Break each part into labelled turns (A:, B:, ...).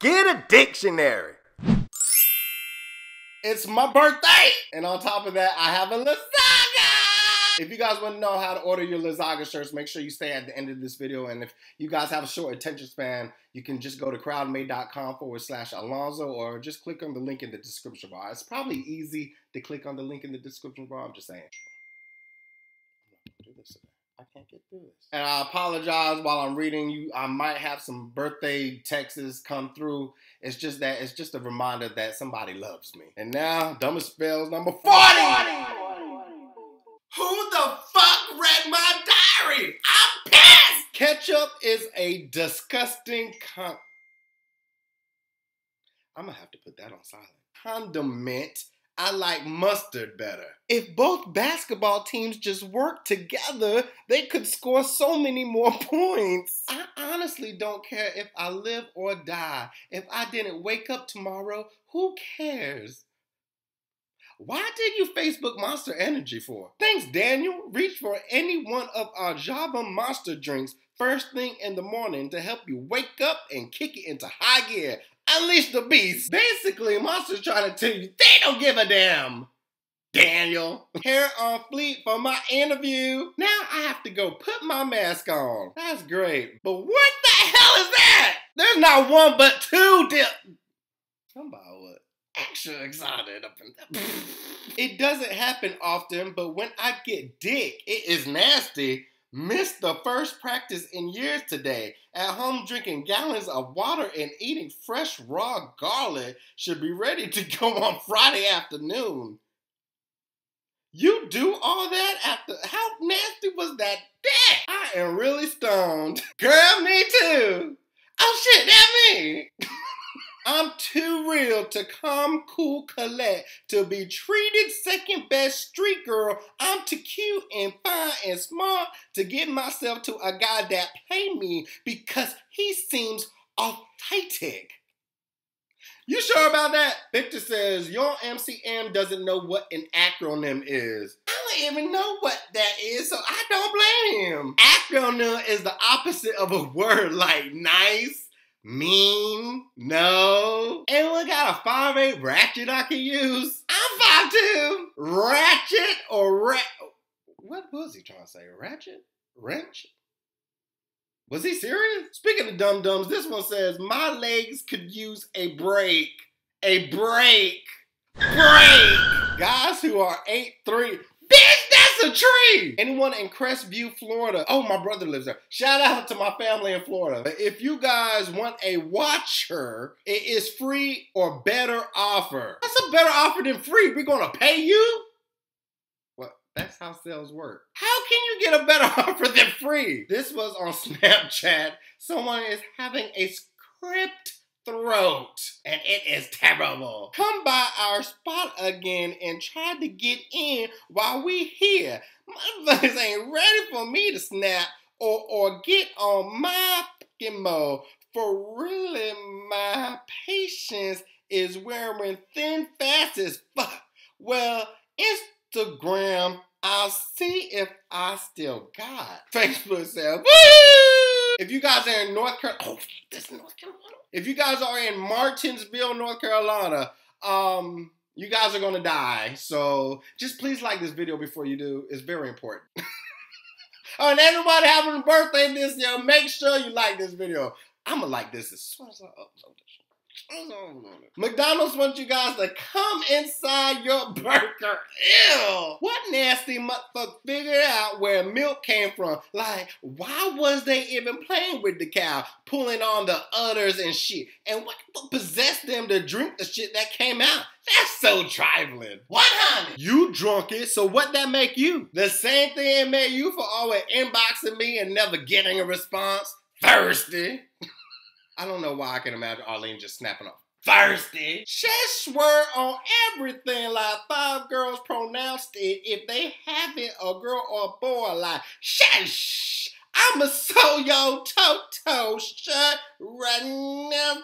A: Get a dictionary.
B: It's my birthday! And on top of that, I have a lasagna! If you guys want to know how to order your lasagna shirts, make sure you stay at the end of this video. And if you guys have a short attention span, you can just go to crowdmade.com forward slash Alonzo or just click on the link in the description bar. It's probably easy to click on the link in the description bar. I'm just saying. Do this I can't get through this. And I apologize while I'm reading you. I might have some birthday texts come through. It's just that it's just a reminder that somebody loves me. And now, dumbest spells number 40. 40. Who the fuck read my diary? I'm pissed. Ketchup is a disgusting con. I'm gonna have to put that on silent. Condiment I like mustard better. If both basketball teams just worked together, they could score so many more points. I honestly don't care if I live or die. If I didn't wake up tomorrow, who cares? Why did you Facebook Monster Energy for? Thanks, Daniel. Reach for any one of our Java Monster drinks first thing in the morning to help you wake up and kick it into high gear. Unleash the beast. Basically, Monster's trying to tell you they don't give a damn. Daniel. Hair on fleet for my interview. Now I have to go put my mask on. That's great. But what the hell is that? There's not one but two dip. Somebody was extra excited up in It doesn't happen often, but when I get dick, it is nasty. Missed the first practice in years today. At home drinking gallons of water and eating fresh raw garlic should be ready to go on Friday afternoon. You do all that after how nasty was that dick? I am really stoned. Girl, me too. Oh shit, that me. I'm too real to come cool collect to be treated second best street girl. I'm too cute and fine and smart to give myself to a guy that pay me because he seems authentic. You sure about that? Victor says your MCM doesn't know what an acronym is. I don't even know what that is, so I don't blame him. Acronym is the opposite of a word like nice mean, no. And we got a 5'8 ratchet I can use. I'm 5'2. Ratchet or rat. What was he trying to say? Ratchet? Wrench? Was he serious? Speaking of dum dums, this one says, My legs could use a break. A break. Break! Guys who are 8'3. Bitch, a tree! Anyone in Crestview, Florida? Oh, my brother lives there. Shout out to my family in Florida. If you guys want a watcher, it is free or better offer. That's a better offer than free. We're gonna pay you? That's how sales work. How can you get a better offer than free? This was on Snapchat. Someone is having a script throat. And it is terrible. Come by our spot again and try to get in while we here. Motherfuckers ain't ready for me to snap or, or get on my fucking mode. For really, my patience is wearing thin fast as fuck. Well, Instagram, I'll see if I still got. Facebook said, Woo! If you guys are in North Carolina, oh, North Carolina. If you guys are in Martinsville, North Carolina, um, you guys are gonna die. So just please like this video before you do. It's very important. oh, and everybody having a birthday this year, make sure you like this video. I'ma like this as soon as I upload this. McDonald's wants you guys to come inside your burger. Ew. What nasty motherfucker figured out where milk came from? Like, why was they even playing with the cow, pulling on the udders and shit? And what possessed them to drink the shit that came out? That's so trifling. What, honey? You drunk it, so what that make you? The same thing it made you for always inboxing me and never getting a response? Thirsty. I don't know why I can imagine Arlene just snapping off. Thirsty. She swear on everything like five girls pronounced it if they have it a girl or a boy like shush. I'ma sew your toto shut right now.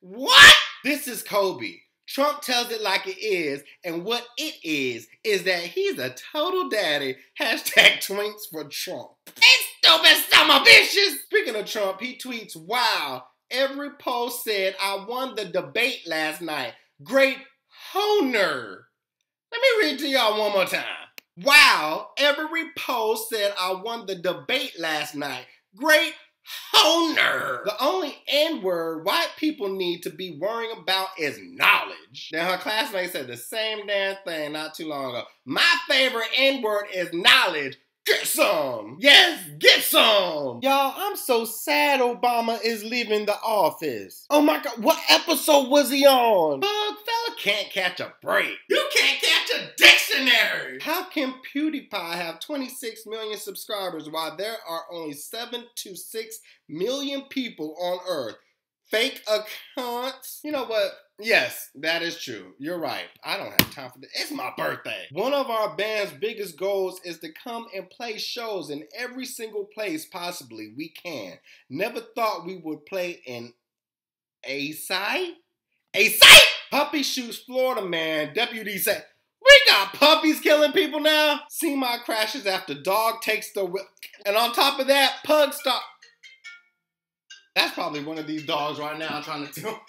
B: What? This is Kobe. Trump tells it like it is, and what it is is that he's a total daddy. Hashtag twinks for Trump. It's stupid summer bitches. Speaking of Trump, he tweets, wow, every post said I won the debate last night. Great honor. Let me read to y'all one more time. Wow, every post said I won the debate last night. Great honor. The only N word white people need to be worrying about is knowledge. Now, her classmate said the same damn thing not too long ago. My favorite N word is knowledge. Get some! Yes, get some! Y'all, I'm so sad Obama is leaving the office. Oh my god, what episode was he on? Bug fella can't catch a break. You can't catch a dictionary! How can PewDiePie have 26 million subscribers while there are only 7 to 6 million people on Earth? Fake accounts? You know what? Yes, that is true. You're right. I don't have time for this. It's my birthday. One of our band's biggest goals is to come and play shows in every single place possibly we can. Never thought we would play in a site? A site? Puppy shoots Florida man. Deputy said, we got puppies killing people now. See my crashes after dog takes the whip. And on top of that, pug stop. That's probably one of these dogs right now trying to tell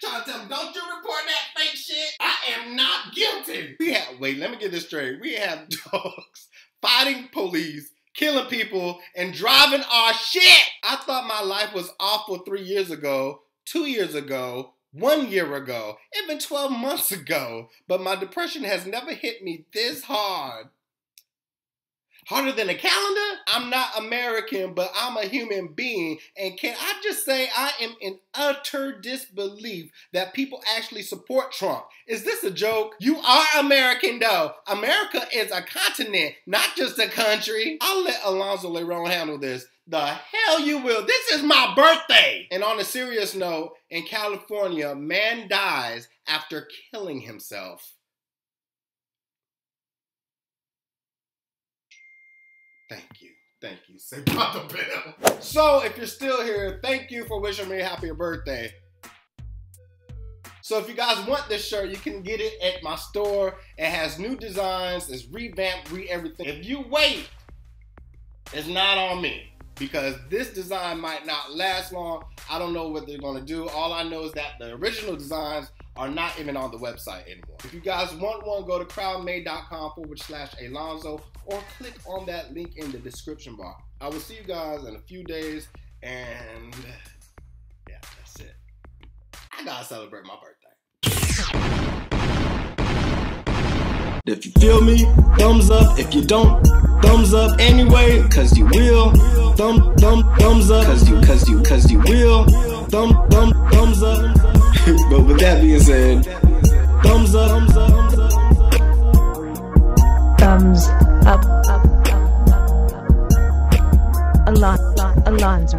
B: trying to tell them, don't you report that fake shit. I am not guilty. We have, wait, let me get this straight. We have dogs fighting police, killing people, and driving our shit. I thought my life was awful three years ago, two years ago, one year ago, even 12 months ago, but my depression has never hit me this hard harder than a calendar. I'm not American, but I'm a human being. And can I just say, I am in utter disbelief that people actually support Trump. Is this a joke? You are American, though. America is a continent, not just a country. I'll let Alonzo Lerone handle this. The hell you will. This is my birthday. And on a serious note, in California, man dies after killing himself. Thank you. Thank you. Say Papa Bill. So if you're still here, thank you for wishing me a happy birthday. So if you guys want this shirt, you can get it at my store. It has new designs, it's revamped, re everything. If you wait, it's not on me because this design might not last long. I don't know what they're gonna do. All I know is that the original designs are not even on the website anymore. If you guys want one, go to crowdmade.com forward slash Alonzo or click on that link in the description bar. I will see you guys in a few days and yeah, that's it. I gotta celebrate my birthday. If you feel me, thumbs up. If you don't, thumbs up anyway, cause you will. Thumb, thumb, thumbs up, cause you, cause you, cause you will. Thumb, thumb, thumbs up. but with that being said, thumbs up, thumbs up, thumbs up, up, up, up, up. Alon- Alonzo.